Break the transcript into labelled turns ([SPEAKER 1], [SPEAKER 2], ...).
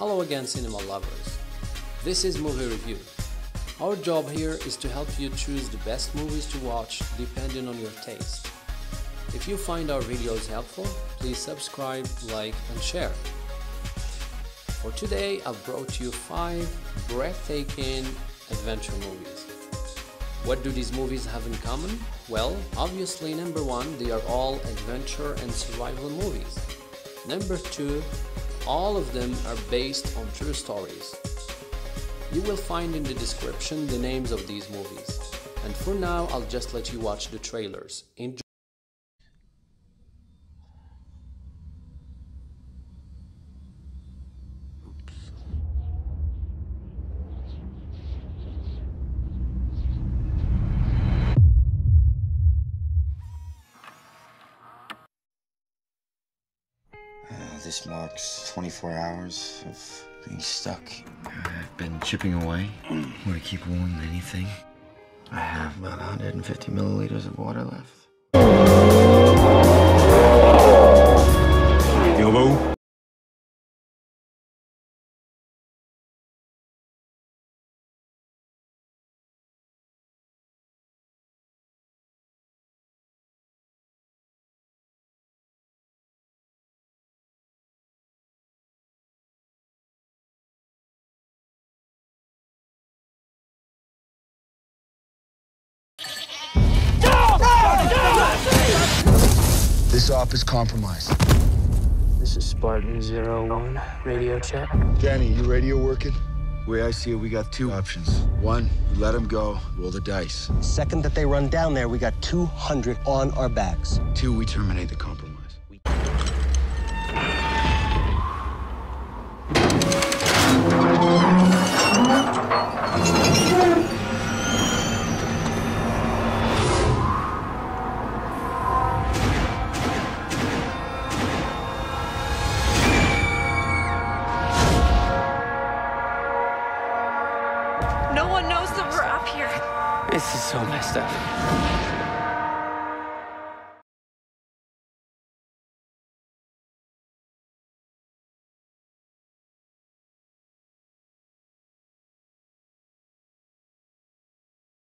[SPEAKER 1] Hello again, cinema lovers. This is Movie Review. Our job here is to help you choose the best movies to watch depending on your taste. If you find our videos helpful, please subscribe, like, and share. For today, I've brought you five breathtaking adventure movies. What do these movies have in common? Well, obviously, number one, they are all adventure and survival movies. Number two, all of them are based on true stories. You will find in the description the names of these movies. And for now, I'll just let you watch the trailers. Enjoy.
[SPEAKER 2] This marks 24 hours of being stuck.
[SPEAKER 3] I've been chipping away. Want to keep warm anything?
[SPEAKER 2] I have about 150 milliliters of water left.
[SPEAKER 4] This op is compromised.
[SPEAKER 5] This is Spartan Zero One. Radio check.
[SPEAKER 4] Danny, you radio working? way I see it, we got two options. One, we let them go, roll the dice.
[SPEAKER 6] Second that they run down there, we got 200 on our backs.
[SPEAKER 4] Two, we terminate the compromise.
[SPEAKER 7] No one knows that we're up here.
[SPEAKER 5] This is so messed up.